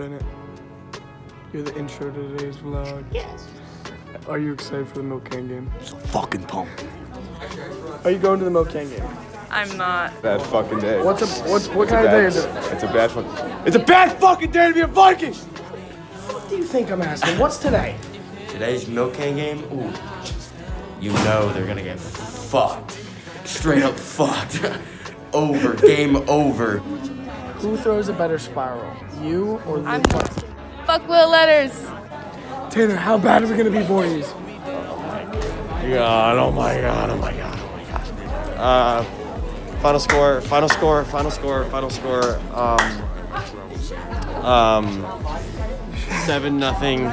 Bennett. You're the intro to today's vlog. Yes. Are you excited for the Milk Can game? So fucking pumped. Are you going to the Milk Can game? I'm not. Bad fucking day. What's a what's what It's a kind of day is it? It's a bad fucking. It's a bad fucking day to be a Viking. What do you think I'm asking? What's today? Today's milk can game, ooh, you know they're gonna get fucked. Straight up fucked. over, game over. Who throws a better spiral? You or I'm- the Fuck Will Letters. Tanner, how bad are we gonna be for these? God, oh my god, oh my god, oh my god. Uh, final score, final score, final score, final score. Um, um, seven nothing.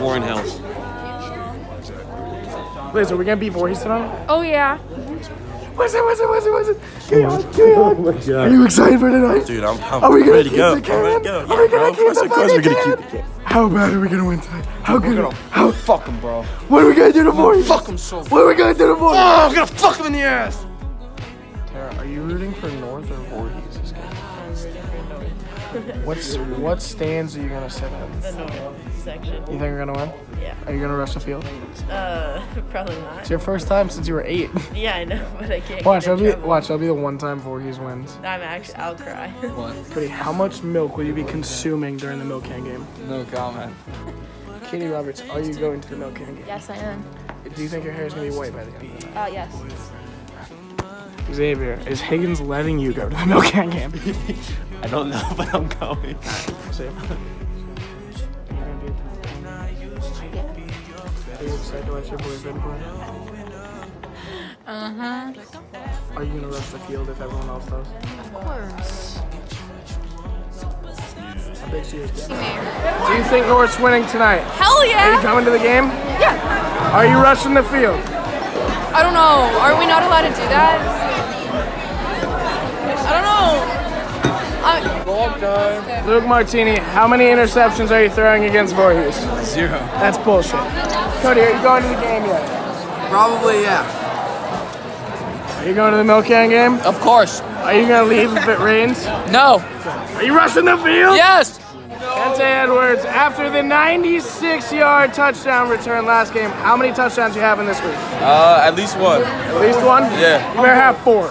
Warren Hills. Liz, are we gonna beat Voorhees tonight? Oh yeah. What's it, what's it, what's it, what's it? Give me a hug, give me a hug. Are you excited for tonight? Dude, I'm, I'm Are we gonna ready keep to go. the can? I'm ready to go. Are we gonna Of course, keep the course we're fucking gonna can? keep the can. How bad are we gonna win tonight? How good? How? Fuck him, bro. What are we gonna do to Voorhees? Fuck him so. What are we gonna do to Voorhees? Oh, I'm gonna fuck him in the ass. Tara, are you rooting for North or Voorhees this game? What's what stands are you gonna sit in? The north section. You think you're gonna win? Yeah. Are you gonna rush the field? Uh, probably not. It's your first time since you were eight. Yeah, I know, but I can't. Watch, get I'll be trouble. watch. I'll be the one time Voorhees wins. I'm actually. I'll cry. Cody, how much milk will you be consuming during the milk can game? No comment. Katie Roberts, are you going to the milk can game? Yes, I am. Do you think your hair is gonna be white by the end of the Uh, yes. Night? Xavier, is Higgins letting you go to the milk can game? I don't know, but I'm going. Same. Are you excited to watch your boyfriend play? Uh huh. Are you gonna rush the field if everyone else does? Of course. How big she is. Do you think North's winning tonight? Hell yeah! Are you coming to the game? Yeah. Are you rushing the field? I don't know. Are we not allowed to do that? I, Luke Martini, how many interceptions are you throwing against Voorhees? Zero. That's bullshit. Cody, are you going to the game yet? Probably, yeah. Are you going to the Milk Can game? Of course. Are you gonna leave if it rains? No. Are you rushing the field? Yes. Kente Edwards, after the 96-yard touchdown return last game, how many touchdowns do you have in this week? Uh, at least one. At least one? Yeah. You better have four.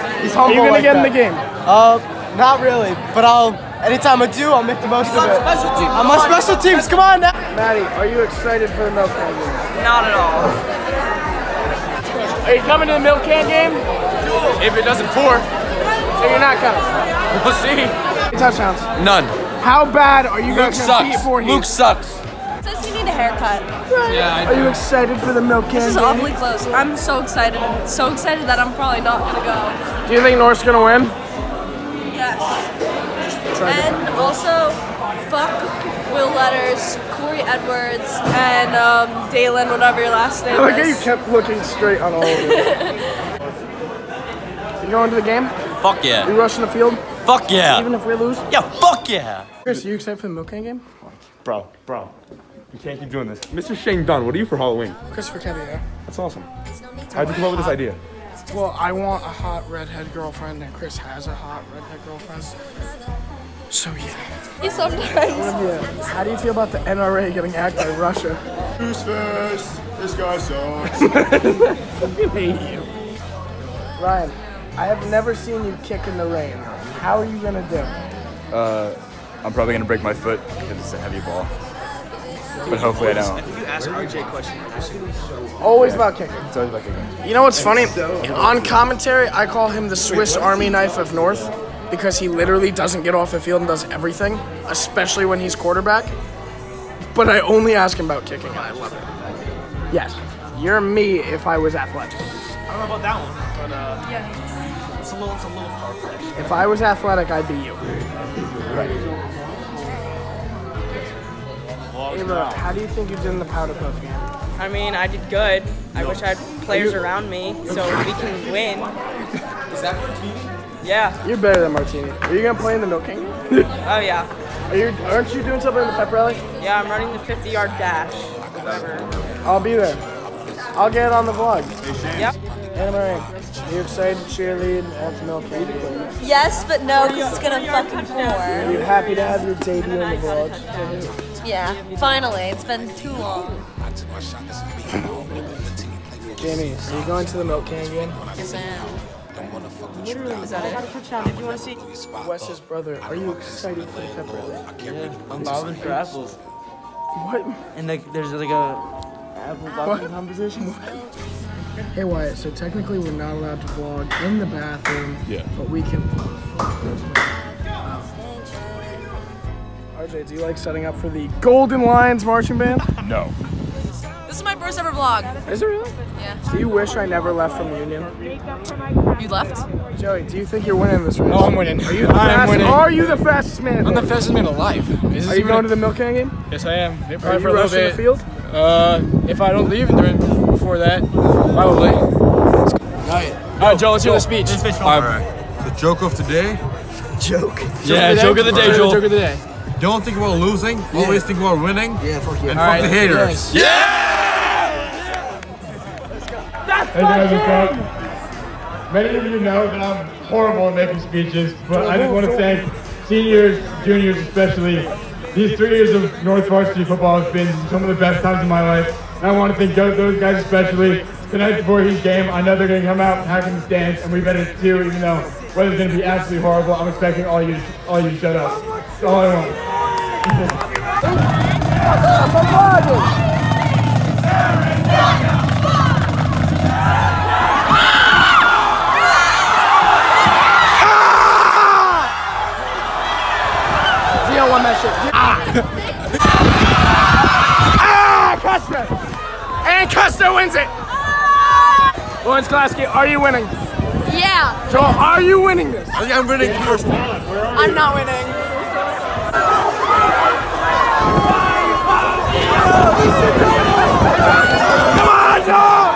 He's humble like that. He's humble Are you gonna like get in the game? Uh, not really, but I'll. Anytime I do, I'll make the most of it. I'm on special teams. Come on now. Maddie, are you excited for the Milk Can game? not at all. Are you coming to the Milk Can game? If it doesn't pour, So you're not coming? we'll see. How many touchdowns. None. How bad are you Luke guys gonna beat sucks. Voorhees? Luke sucks. Says you need a haircut. Yeah, Are you excited for the Milk Can This is awfully close. I'm so excited. So excited that I'm probably not gonna go. Do you think North's gonna win? Yes. And also, fuck Will Letters, Corey Edwards, and um, Dalen, whatever your last name Look at you kept looking straight on all of it. you going to the game? Fuck yeah. You yeah. rushing the field? Fuck yeah. Even if we lose? Yeah, fuck yeah. Chris, are you excited for the Milk Can game? Bro, bro. You can't keep doing this. Mr. Shane Dunn, what are you for Halloween? Christopher Kelly, yeah. That's awesome. How'd you come up with this idea? Well, I want a hot redhead girlfriend, and Chris has a hot redhead girlfriend. So yeah. Sometimes. Yeah. How do you feel about the NRA getting hacked by Russia? Who's first? This guy sucks. I hate you. Ryan, I have never seen you kick in the rain. How are you gonna do? Uh, I'm probably gonna break my foot because it's a heavy ball. But hopefully I don't. You ask RJ a question. Always about kicking. It's always like a You know what's funny? On commentary, I call him the Swiss Army knife of North because he literally doesn't get off the field and does everything, especially when he's quarterback. But I only ask him about kicking, and I love it. Yes, you're me if I was athletic. I don't know about that one, but uh, it's a little, it's a little far fetched. If I was athletic, I'd be you. Ava, how do you think you did in the powder puff game? I mean, I did good. I wish I had players around me so we can win. Is that Martini? Yeah. You're better than Martini. Are you gonna play in the Milk King? Oh yeah. Are you? Aren't you doing something in the pep rally? Yeah, I'm running the 50 yard dash. Whatever. I'll be there. I'll get it on the vlog. Yep. Anna Marie. Are you excited to cheerlead at the Milk Candy game? Yes, but no, because it's gonna fucking pour. Are pour. you happy to have your debut in the vlog? Yeah, finally. It's been too long. Jamie, are you going to the Milk Candy game? Yes, I am. Literally, is that it? touchdown. If you want to see. Wes's brother, are you excited for the pep rally? Yeah, I'm bobbing for apples. What? And like, there's like a apple bobbing competition. Hey Wyatt, so technically we're not allowed to vlog in the bathroom. Yeah. But we can. RJ, do you like setting up for the Golden Lions marching band? No. This is my first ever vlog. Is it really? Yeah. Do you wish I never left from Union? You left? Joey, do you think you're winning this race? Oh, I'm winning. Are you the I am fast- winning. Are you the fastest man? I'm the fastest man alive. This is Are you going a- to the Milk Can game? Yes, I am. Maybe Are probably you for a little rushing bit. the field? Uh, if I don't leave during before that, probably. All right, Joe, let's hear the speech. All right. The joke of today. Joke. Yeah, joke of the day, Joel. Joke of the day. Don't think about losing. Always think about winning. Yeah, fuck you. And All fuck right, the haters. Yeah. Hey guys, what's up? Many of you know that I'm horrible at making speeches, but oh, I just want to thank seniors, juniors especially. These three years of North Varsity football has been some of the best times of my life. And I want to thank those, those guys especially. Tonight's Voorhees game, I know they're going to come out packing the stands, and we better too, even though weather's going to be absolutely horrible. I'm expecting all you, all you shut up. All I want. Gio won that shit. Ah! ah! Custer! And wins it! Lawrence Klasky, are you winning? Yeah, Joel, are you winning this? I think I'm winning first. I'm not winning. Come on, Joel!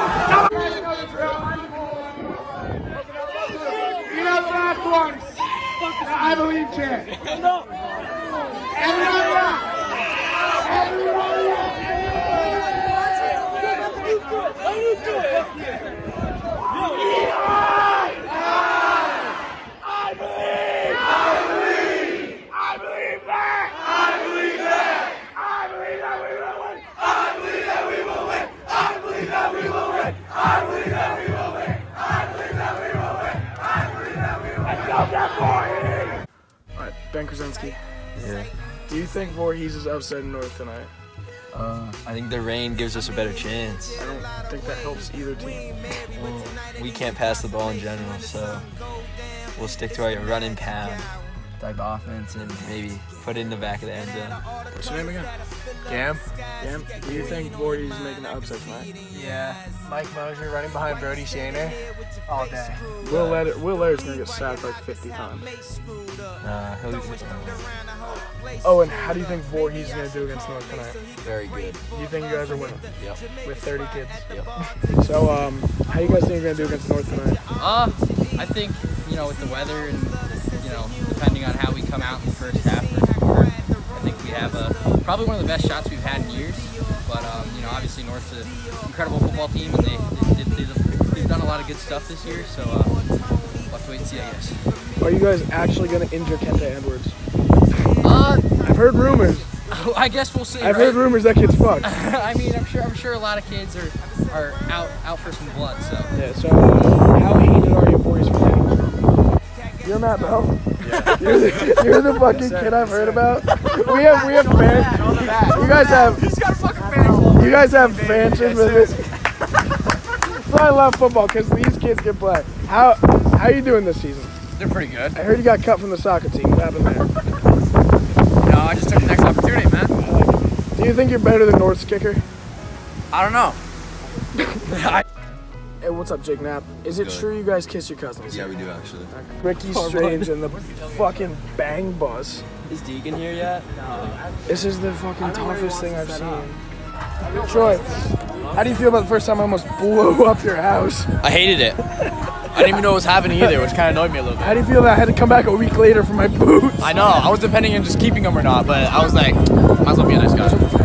You know the last one. I believe chant. Think Voorhees is upset north tonight? Uh, I think the rain gives us a better chance. I don't think that helps either team. Well, we can't pass the ball in general, so we'll stick to our run and pound type offense and maybe put it in the back of the end zone. What's your name again? Cam? Cam, do you think Voorhees is making the upset tonight? Yeah, Mike Mosier running behind Brody Shaner all day. Will Letter, Will Letter's gonna get sacked like 50 times. Nah, he'll, Oh, and how do you think Voorhees is gonna do against North tonight? very good. You think you guys are winning? Yep. With 30 kids? Yep. So, um, how you guys think you're gonna do against North tonight? Uh, I think, you know, with the weather and, you know, depending on how we come out in the first half, first quarter, I think we have a, probably one of the best shots we've had in years. But, um, you know, obviously North's an incredible football team and they, they, they, they've, done a lot of good stuff this year. So, uh, we'll have to wait and see, I guess. Are you guys actually gonna injure Kenta Edwards? Uh, I've heard rumors. I guess we'll see. I've right? heard rumors that kid's fucked. I mean, I'm sure. I'm sure a lot of kids are are out out for some blood. So Yeah, so uh, how hated are you Voorhees fans? You're Matt Belle? You're, the, you're the fucking kid I've heard about. We have we have fans. You guys have you guys have fans with it. So I love football because these kids can play. How how you doing this season? they're pretty good. I heard you got cut from the soccer team. What happened there? No, I just took the next opportunity, man. Do you think you're better than North's kicker? I don't know. Hey, what's up, Jake Knapp? Is it true you guys kiss your cousins? Yeah, we do actually. Ricky Strange and the fucking Bang Bus. Is Deacon here yet? This is the fucking toughest thing I've seen. Troy, how do you feel about the first time I almost blew up your house? I hated it. I didn't even know what was happening either, which kind of annoyed me a little bit. How do you feel that I had to come back a week later for my boots? I know. I was depending on just keeping them or not, but I was like, might as well be a nice guy.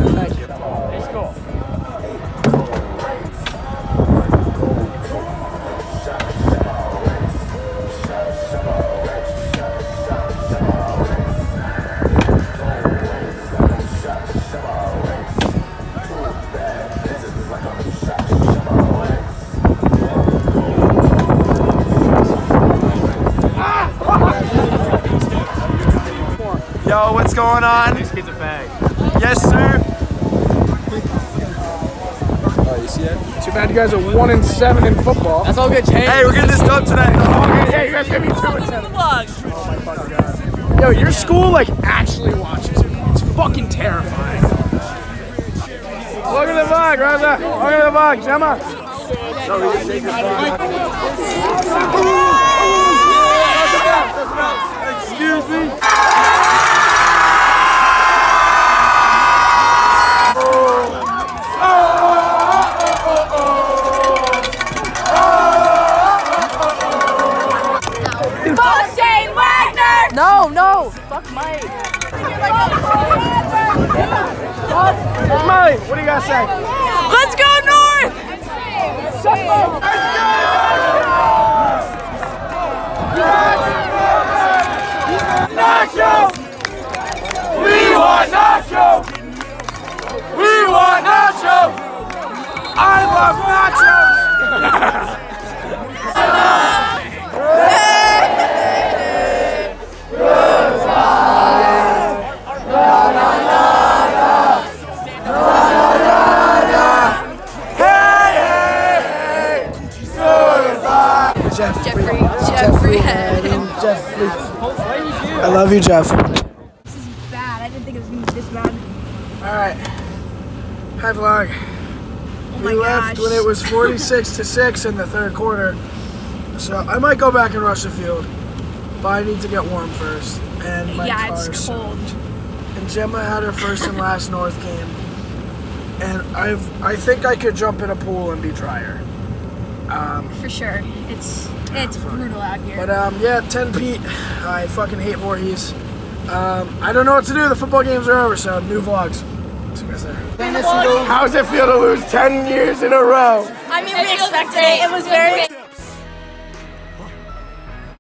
Going on? This kid's a fag. Yes, sir. Oh, you see that? Too bad you guys are one and seven in football. That's all good, James. Hey, we're getting this dub tonight. Okay, yeah, you guys give me two and seven. Oh my fucking god. Yo, your school like actually watches me. It's fucking terrifying. Look at the vlog, Rosa. Look at the vlog, Gemma. No, we didn't take the Excuse me. Molly, what do you guys say? Let's go North! Nacho! We want Jeffrey. Jeffrey Head. Jeffrey. I love you, Jeff. This is bad. I didn't think it was gonna be this bad. Alright. Hi, vlog. Oh we left when it was 46 to 6 in the third quarter. So I might go back and rush the field. But I need to get warm first. And my yeah, car's it's cold. and Gemma had her first and last North game. And I've I think I could jump in a pool and be drier. Um, For sure. It's it's brutal out here. but um, yeah, 10 peat. I fucking hate Voorhees. Um, I don't know what to do. The football games are over, so new vlogs. See you guys there. How does it feel to lose 10 years in a row? I mean, we expected it. It was very